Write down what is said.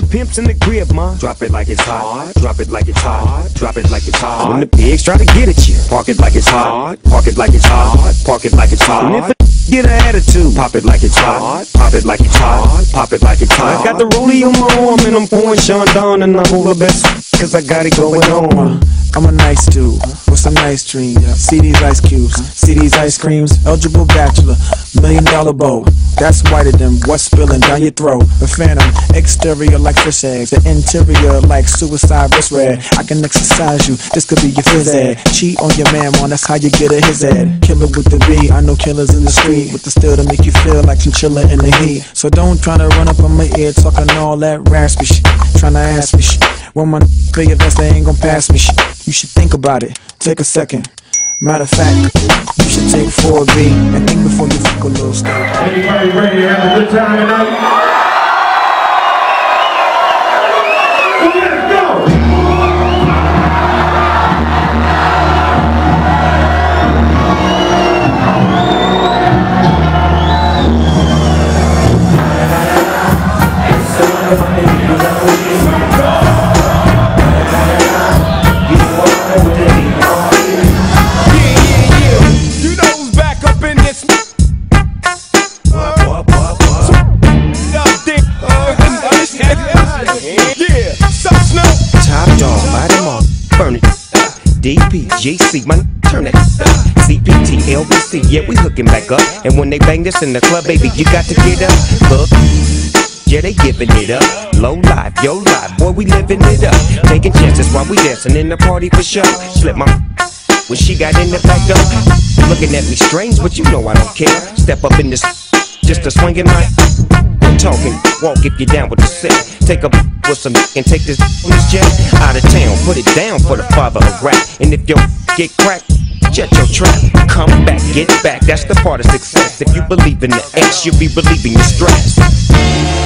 the pimps in the crib, ma. Drop it like it's hot. Drop it like it's hot. Drop it like it's hot. When the pigs try to get at you, park it like it's hot. Park it like it's hot. Park it like it's hot. And if a get an attitude, pop it like it's hot. Pop it like it's hot. Pop it like it's hot. I got the rollie on my arm and I'm pouring Sean down and I'm all the best cause I got it going on. I'm a nice dude with some nice dreams. See these ice cubes, see these ice creams. Eligible bachelor, million dollar bow. That's whiter than what's spilling down your throat. A phantom, exterior like fish eggs, the interior like suicide wrist red. I can exercise you, this could be your ed. Cheat on your man, man, that's how you get a his ed. Killer with the B, I know killers in the street with the steel to make you feel like chinchilla in the heat. So don't try to run up on my ear talking all that raspy shit, trying to ask me shit. When my big events, they ain't gon' pass me shit. You should think about it, take a second. Matter of fact, you should take 4B and think before you fuck a little stuff. Anybody ready to have a good time tonight? Yeah, stop snow. Top all, burn it. DP, man, turn it. CPT, LBC, yeah, we hooking back up. And when they bang this in the club, baby, you got to get up. Yeah, they giving it up. Low life, yo life, boy, we living it up. Taking chances while we dancing in the party for sure. Slip my when she got in the back door. Looking at me strange, but you know I don't care. Step up in this, just a swinging my. Talking, walk if you're down with the set. Take a with some and take this on this jet out of town. Put it down for the father of rap. And if your get cracked. Jet your trap, come back, get back. That's the part of success. If you believe in the X, you'll be relieving your stress.